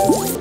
Oh!